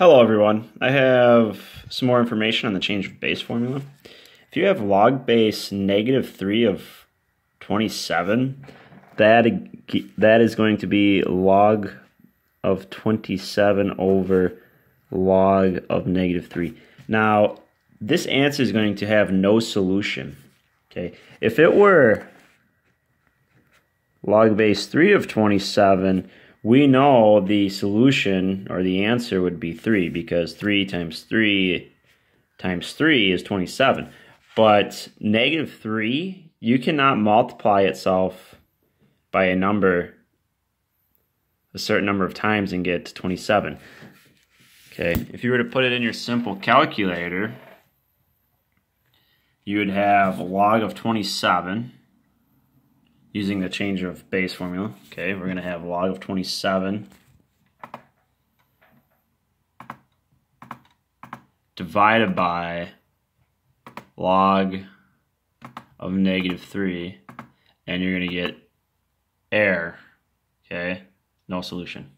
Hello everyone. I have some more information on the change of base formula. If you have log base negative 3 of 27, that, that is going to be log of 27 over log of negative 3. Now, this answer is going to have no solution. Okay, If it were log base 3 of 27, we know the solution or the answer would be 3 because 3 times 3 times 3 is 27. But negative 3, you cannot multiply itself by a number a certain number of times and get to 27. Okay, if you were to put it in your simple calculator, you would have a log of 27 using the change of base formula. Okay, we're going to have log of 27 divided by log of negative 3, and you're going to get error. Okay, no solution.